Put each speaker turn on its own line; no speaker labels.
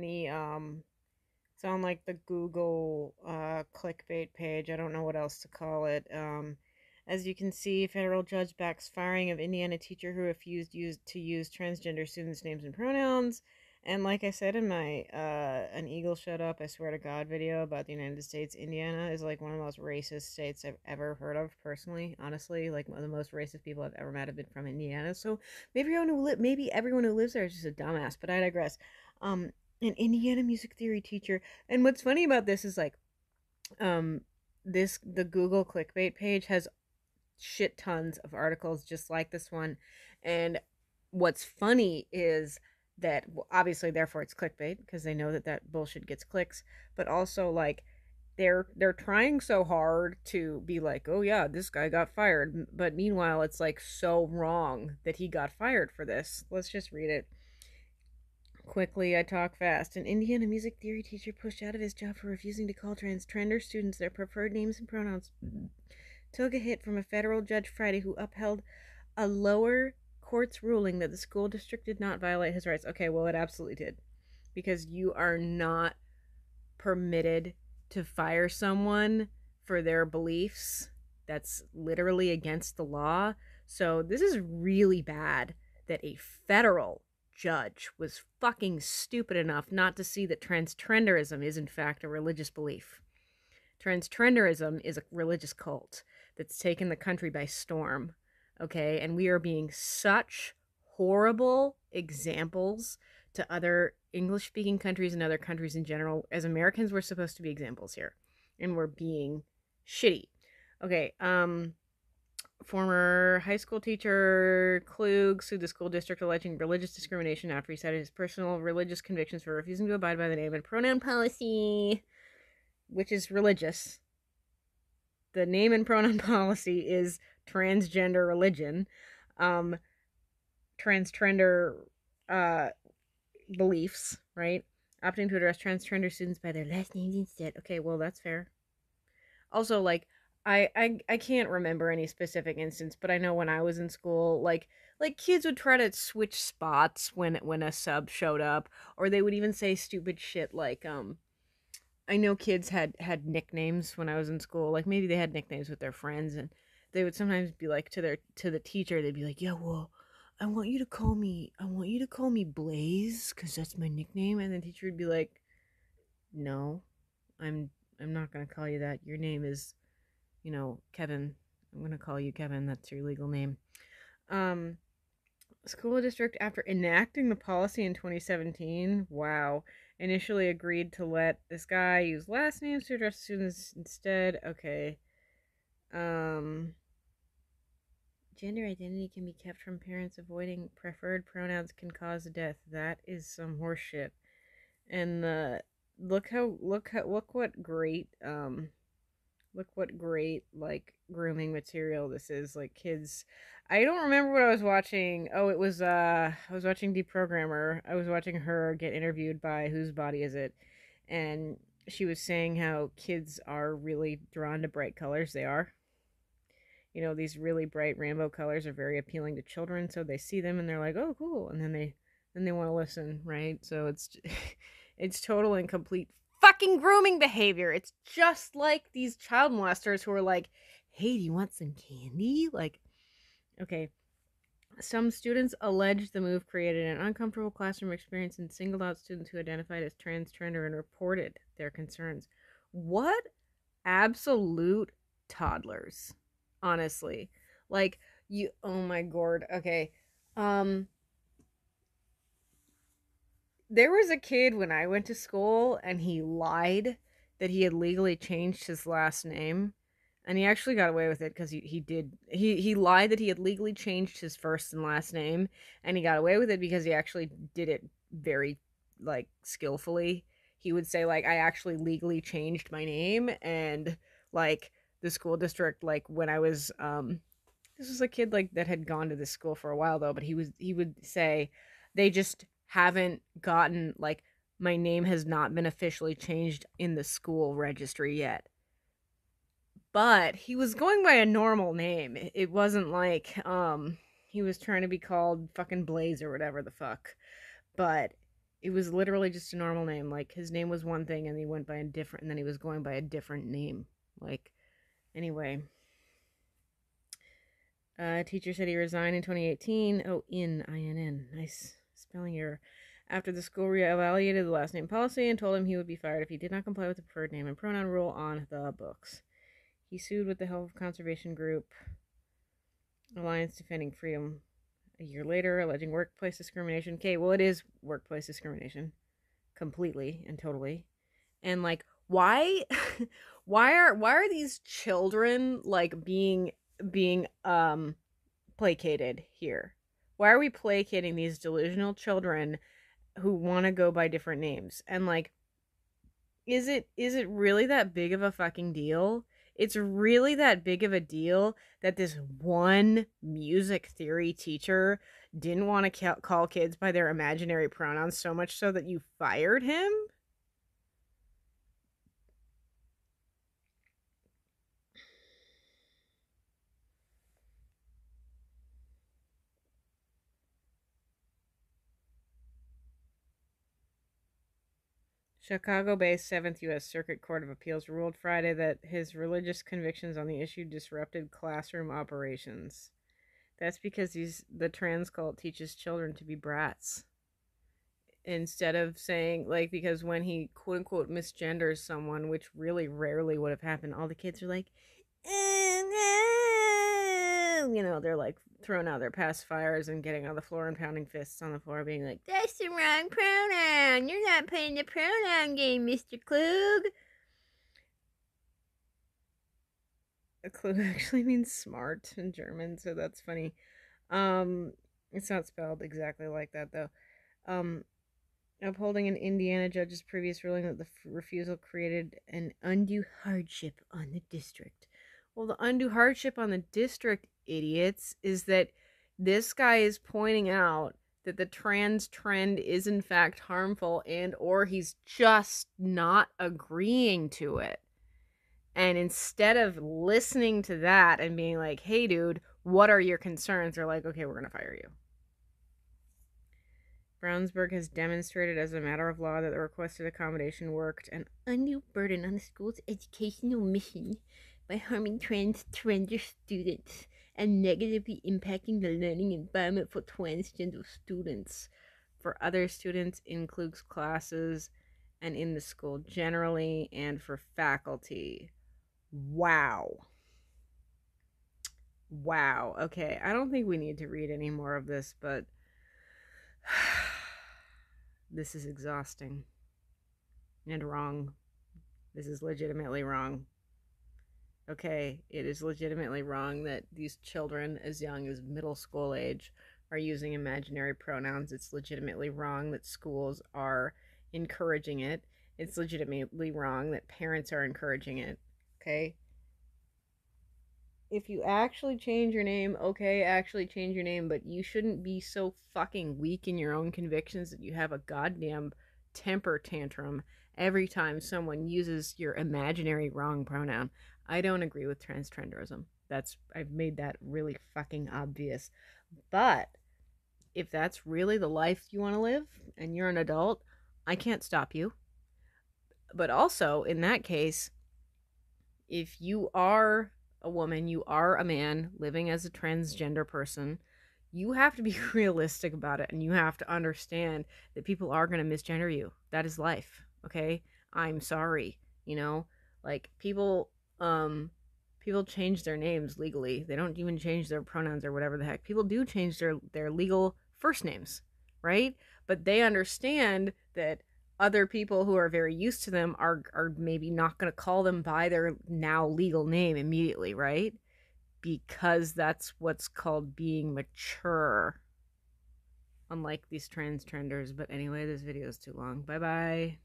the um it's on like the Google uh clickbait page. I don't know what else to call it. Um as you can see, federal judge backs firing of Indiana teacher who refused use, to use transgender students' names and pronouns. And like I said in my uh, An Eagle Shut Up, I Swear to God video about the United States, Indiana is like one of the most racist states I've ever heard of personally. Honestly, like one of the most racist people I've ever met have been from Indiana. So maybe everyone who li- maybe everyone who lives there is just a dumbass, but I digress. Um, an Indiana music theory teacher. And what's funny about this is like, um, this the Google clickbait page has shit tons of articles just like this one. And what's funny is that obviously therefore it's clickbait because they know that that bullshit gets clicks, but also like they're they're trying so hard to be like, "Oh yeah, this guy got fired." But meanwhile, it's like so wrong that he got fired for this. Let's just read it. Quickly, I talk fast. An Indiana music theory teacher pushed out of his job for refusing to call transgender students their preferred names and pronouns took a hit from a federal judge Friday who upheld a lower court's ruling that the school district did not violate his rights. Okay, well, it absolutely did. Because you are not permitted to fire someone for their beliefs. That's literally against the law. So, this is really bad that a federal judge was fucking stupid enough not to see that transgenderism is, in fact, a religious belief. Transgenderism is a religious cult that's taken the country by storm. Okay. And we are being such horrible examples to other English speaking countries and other countries in general. As Americans, we're supposed to be examples here. And we're being shitty. Okay. Um, former high school teacher Klug sued the school district alleging religious discrimination after he cited his personal religious convictions for refusing to abide by the name and pronoun policy, which is religious the name and pronoun policy is transgender religion, um, transgender uh, beliefs, right? Opting to address transgender students by their last names instead. Okay, well that's fair. Also, like I, I I can't remember any specific instance, but I know when I was in school, like like kids would try to switch spots when when a sub showed up, or they would even say stupid shit like um I know kids had had nicknames when I was in school. Like maybe they had nicknames with their friends, and they would sometimes be like to their to the teacher. They'd be like, "Yeah, well, I want you to call me. I want you to call me Blaze because that's my nickname." And the teacher would be like, "No, I'm I'm not gonna call you that. Your name is, you know, Kevin. I'm gonna call you Kevin. That's your legal name." Um, school district after enacting the policy in 2017. Wow initially agreed to let this guy use last names to address students instead. Okay. Um gender identity can be kept from parents avoiding preferred pronouns can cause death. That is some horseshit. And uh look how look how look what great um look what great like grooming material this is like kids i don't remember what i was watching oh it was uh i was watching deprogrammer i was watching her get interviewed by whose body is it? And she was saying how kids are really drawn to bright colors they are. You know these really bright rainbow colors are very appealing to children so they see them and they're like oh cool and then they then they want to listen right? So it's it's total and complete fucking grooming behavior. It's just like these child molesters who are like, hey, do you want some candy? Like, okay. Some students allege the move created an uncomfortable classroom experience and singled out students who identified as transgender and reported their concerns. What absolute toddlers, honestly. Like, you, oh my god. Okay. Um, there was a kid when I went to school and he lied that he had legally changed his last name. And he actually got away with it because he, he did he, he lied that he had legally changed his first and last name and he got away with it because he actually did it very like skillfully. He would say like I actually legally changed my name and like the school district like when I was um this was a kid like that had gone to this school for a while though, but he was he would say they just haven't gotten like my name has not been officially changed in the school registry yet. But he was going by a normal name. It wasn't like um he was trying to be called fucking Blaze or whatever the fuck. But it was literally just a normal name. Like his name was one thing and he went by a different and then he was going by a different name. Like anyway. Uh, teacher said he resigned in 2018. Oh, in INN. Nice After the school reevaluated the last name policy and told him he would be fired if he did not comply with the preferred name and pronoun rule on the books. He sued with the help of conservation group Alliance Defending Freedom a year later, alleging workplace discrimination. Okay, well, it is workplace discrimination completely and totally. And like, why, why are why are these children like being being um placated here? Why are we placating these delusional children who want to go by different names? And like, is it is it really that big of a fucking deal? it's really that big of a deal that this one music theory teacher didn't want to call kids by their imaginary pronouns so much so that you fired him? Chicago based 7th U.S. Circuit Court of Appeals ruled Friday that his religious convictions on the issue disrupted classroom operations. That's because he's, the trans cult teaches children to be brats. Instead of saying, like, because when he quote unquote misgenders someone, which really rarely would have happened, all the kids are like, eh, you know, they're like throwing out their pacifiers and getting on the floor and pounding fists on the floor, being like, That's the wrong pronoun. You're not playing the pronoun game, Mr. Klug. A Klug actually means smart in German, so that's funny. Um, it's not spelled exactly like that, though. Um, upholding an Indiana judge's previous ruling that the f- refusal created an undue hardship on the district. Well, the undue hardship on the district idiots is that this guy is pointing out that the trans trend is in fact harmful and or he's just not agreeing to it. And instead of listening to that and being like, "Hey dude, what are your concerns?" they're like, "Okay, we're going to fire you." Brownsburg has demonstrated as a matter of law that the requested accommodation worked an undue burden on the school's educational mission by harming trans transgender students and negatively impacting the learning environment for transgender students. For other students includes classes and in the school generally, and for faculty. Wow. Wow. Okay, I don't think we need to read any more of this, but this is exhausting and wrong. This is legitimately wrong okay, it is legitimately wrong that these children as young as middle school age are using imaginary pronouns. It's legitimately wrong that schools are encouraging it. It's legitimately wrong that parents are encouraging it. Okay? If you actually change your name, okay, actually change your name, but you shouldn't be so fucking weak in your own convictions that you have a goddamn temper tantrum every time someone uses your imaginary wrong pronoun. I don't agree with transgenderism. That's I've made that really fucking obvious. But if that's really the life you want to live and you're an adult, I can't stop you. But also, in that case, if you are a woman, you are a man living as a transgender person, you have to be realistic about it and you have to understand that people are going to misgender you. That is life, okay? I'm sorry, you know? Like people um people change their names legally. They don't even change their pronouns or whatever the heck. People do change their their legal first names, right? But they understand that other people who are very used to them are are maybe not going to call them by their now legal name immediately, right? Because that's what's called being mature. Unlike these trans trenders, but anyway, this video is too long. Bye bye.